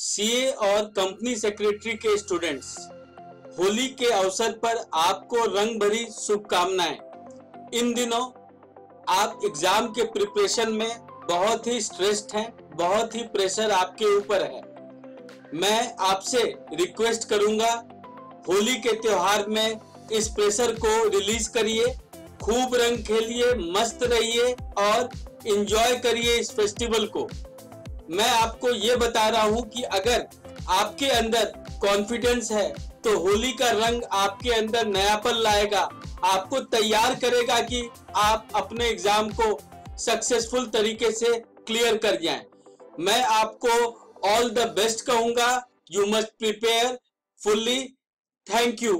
CA और company secretary के students Holi के अवसर पर आपको रंग भरी शुभकामनाएँ। इन दिनों आप एग्ज़ाम के प्रिपरेशन में बहुत ही स्ट्रेस्ड हैं, बहुत ही प्रेशर आपके ऊपर है। मैं आपसे रिक्वेस्ट करूँगा, होली के त्योहार में इस प्रेशर को रिलीज़ करिए, खूब रंग खेलिए, मस्त रहिए और इंजॉय करिए इस फेस्टिवल को। मैं आपको ये बता रहा हूँ कि अगर आपके अंदर कॉन्फिडेंस है तो होली का रंग आपके अंदर नयापन लाएगा। आपको तैयार करेगा कि आप अपने एग्ज़ाम को सक्सेसफुल तरीके से क्लियर कर जाएँ। मैं आपको ऑल द बेस्ट कहूँगा। You must prepare fully thank you